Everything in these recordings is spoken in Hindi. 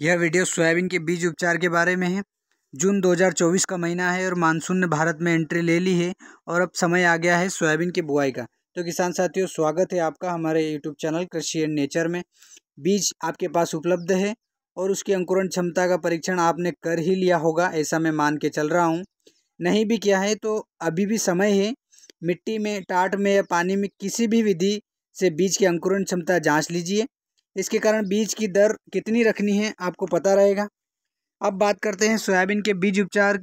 यह वीडियो सोयाबीन के बीज उपचार के बारे में है। जून 2024 का महीना है और मानसून ने भारत में एंट्री ले ली है और अब समय आ गया है सोयाबीन की बुआई का। तो किसान साथियों, स्वागत है आपका हमारे YouTube channel Krishi and nature में। बीज आपके पास उपलब्ध है और उसकी अंकुरण क्षमता का परीक्षण आपने कर ही लिया होगा, ऐसा मैं मान के चल रहा हूँ। नहीं भी किया है तो अभी भी समय है। मिट्टी में, टाट में या पानी में किसी भी विधि से बीज की अंकुरण क्षमता जाँच लीजिए। इसके कारण बीज की दर कितनी रखनी है, आपको पता रहेगा। अब बात करते हैं सोयाबीन के बीज उपचार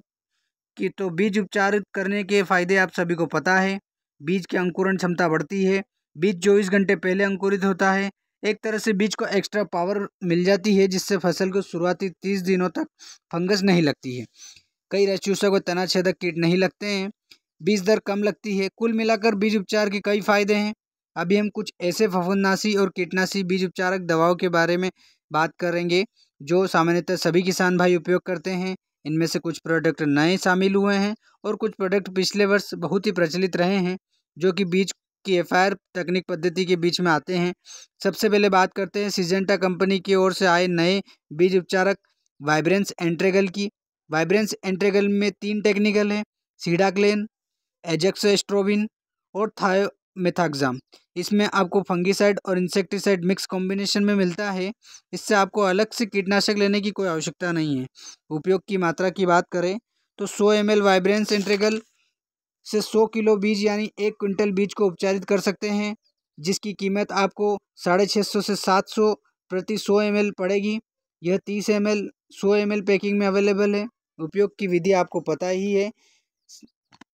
की। तो बीज उपचार करने के फ़ायदे आप सभी को पता है। बीज की अंकुरण क्षमता बढ़ती है। बीज चौबीस घंटे पहले अंकुरित होता है। एक तरह से बीज को एक्स्ट्रा पावर मिल जाती है, जिससे फ़सल को शुरुआती तीस दिनों तक फंगस नहीं लगती है। कई रचूसक व तनाछेदक कीट नहीं लगते हैं। बीज दर कम लगती है। कुल मिलाकर बीज उपचार के कई फ़ायदे हैं। अभी हम कुछ ऐसे फफूंदनाशी और कीटनाशी बीज उपचारक दवाओं के बारे में बात करेंगे, जो सामान्यतः सभी किसान भाई उपयोग करते हैं। इनमें से कुछ प्रोडक्ट नए शामिल हुए हैं और कुछ प्रोडक्ट पिछले वर्ष बहुत ही प्रचलित रहे हैं, जो कि बीज की एफ़ तकनीक पद्धति के बीच में आते हैं। सबसे पहले बात करते हैं सीजेंटा कंपनी की ओर से आए नए बीज उपचारक वाइब्रेंस एंट्रेगल की। वाइब्रेंस एंट्रेगल में तीन टेक्निकल है, सीडाक्लेन, एजेक्सोस्ट्रोबिन और थायो मेथाग्जाम इसमें आपको फंगीसाइड और इंसेक्टिसाइड मिक्स कॉम्बिनेशन में मिलता है। इससे आपको अलग से कीटनाशक लेने की कोई आवश्यकता नहीं है। उपयोग की मात्रा की बात करें तो 100 एम एल वाइब्रेंस इंट्रेगल से 100 किलो बीज यानी एक क्विंटल बीज को उपचारित कर सकते हैं, जिसकी कीमत आपको साढ़े छः सौ से सात सौ प्रति सौ एम पड़ेगी। यह तीस एम एल, सौ एम पैकिंग में अवेलेबल है। उपयोग की विधि आपको पता ही है।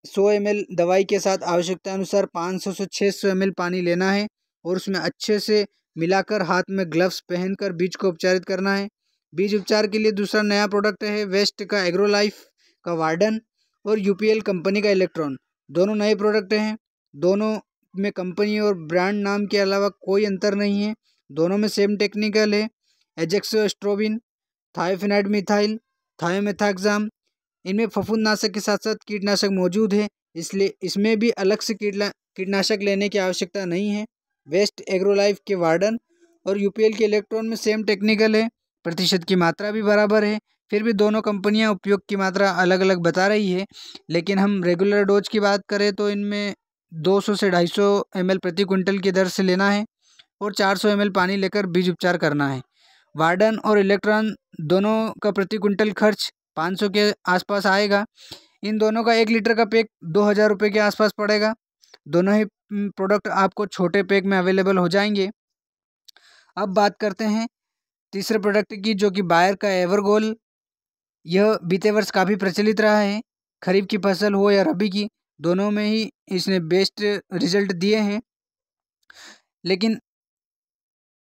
सौ एम दवाई के साथ आवश्यकता अनुसार पाँच सौ से छः सौ एम पानी लेना है और उसमें अच्छे से मिलाकर हाथ में ग्लव्स पहनकर बीज को उपचारित करना है। बीज उपचार के लिए दूसरा नया प्रोडक्ट है वेस्ट का एग्रोलाइफ का वार्डन और यूपीएल कंपनी का इलेक्ट्रॉन दोनों नए प्रोडक्ट हैं। दोनों में कंपनी और ब्रांड नाम के अलावा कोई अंतर नहीं है। दोनों में सेम टेक्निकल है। एजेक्सो स्ट्रोबिन थायोफिनाइड मिथाइल थायोमेथाक्साम इनमें फफूंदनाशक के साथ साथ कीटनाशक मौजूद है। इसलिए इसमें भी अलग से कीटना कीटनाशक लेने की आवश्यकता नहीं है। वेस्ट एग्रोलाइफ के वार्डन और यूपीएल के इलेक्ट्रॉन में सेम टेक्निकल है। प्रतिशत की मात्रा भी बराबर है। फिर भी दोनों कंपनियाँ उपयोग की मात्रा अलग अलग बता रही है। लेकिन हम रेगुलर डोज की बात करें तो इनमें 200 से 250 सौ प्रति क्विंटल की दर से लेना है और 400 सौ पानी लेकर बीज उपचार करना है। वार्डन और इलेक्ट्रॉन दोनों का प्रति क्विंटल खर्च पाँच सौ के आसपास आएगा। इन दोनों का एक लीटर का पैक दो हज़ार रुपये के आसपास पड़ेगा। दोनों ही प्रोडक्ट आपको छोटे पैक में अवेलेबल हो जाएँगे। अब बात करते हैं तीसरे प्रोडक्ट की, जो कि बायर का एवरगोल यह बीते वर्ष काफ़ी प्रचलित रहा है। खरीफ की फ़सल हो या रबी की, दोनों में ही इसने बेस्ट रिज़ल्ट दिए हैं। लेकिन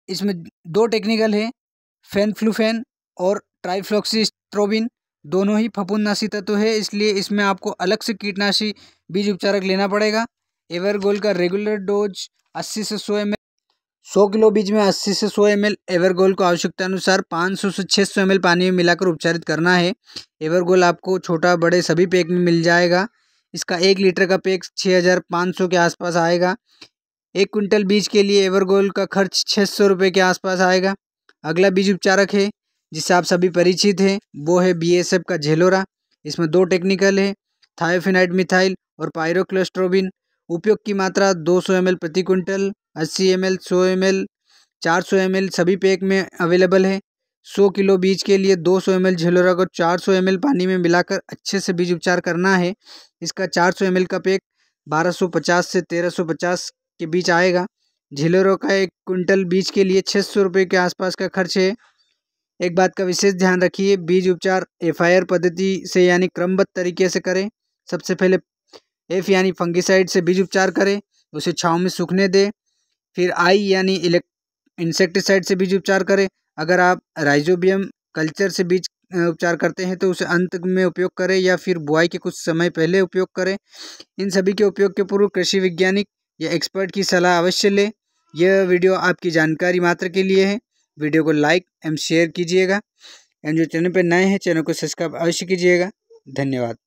इसमें दो टेक्निकल है फेनफ्लूफेन और ट्राइफ्लॉक्सीस्ट्रोबिन। दोनों ही फफूंदनाशी तत्व है, इसलिए इसमें आपको अलग से कीटनाशी बीज उपचारक लेना पड़ेगा। एवरगोल का रेगुलर डोज 80 से 100 एम सौ किलो बीज में 80 से 100 एम एवरगोल को आवश्यकता अनुसार 500 से 600 एम पानी में मिलाकर उपचारित करना है। एवरगोल आपको छोटा, बड़े सभी पैक में मिल जाएगा। इसका एक लीटर का पैक छः हज़ार पाँच सौ के आसपास आएगा। एक क्विंटल बीज के लिए एवरगोल का खर्च छः सौ रुपये के आसपास आएगा। अगला बीज उपचारक है जिससे आप सभी परिचित हैं, वो है बीएसएफ का झेलोरा। इसमें दो टेक्निकल है थायोफिनाइड मिथाइल और पायरोक्लोस्ट्रोबिन उपयोग की मात्रा 200 सौ प्रति क्विंटल 80 एम एल सौ एम एल चार सौ एम सभी पैक में अवेलेबल है। 100 किलो बीज के लिए 200 सौ एम झेलोरा को 400 सौ एम पानी में मिलाकर अच्छे से बीज उपचार करना है। इसका 400 सौ एम का पैक 1250 से 1350 के बीच आएगा। झेलोरा का एक क्विंटल बीज के लिए छः सौ रुपये के आसपास का खर्च है। एक बात का विशेष ध्यान रखिए, बीज उपचार एफआईआर पद्धति से यानी क्रमबद्ध तरीके से करें। सबसे पहले एफ़ यानी फंगिसाइड से बीज उपचार करें, उसे छाँव में सूखने दें, फिर आई यानी इंसेक्टिसाइड से बीज उपचार करें। अगर आप राइजोबियम कल्चर से बीज उपचार करते हैं तो उसे अंत में उपयोग करें या फिर बुआई के कुछ समय पहले उपयोग करें। इन सभी के उपयोग के पूर्व कृषि वैज्ञानिक या एक्सपर्ट की सलाह अवश्य लें। यह वीडियो आपकी जानकारी मात्र के लिए है। वीडियो को लाइक एंड शेयर कीजिएगा। एंड जो चैनल पर नए हैं, चैनल को सब्सक्राइब अवश्य कीजिएगा। धन्यवाद।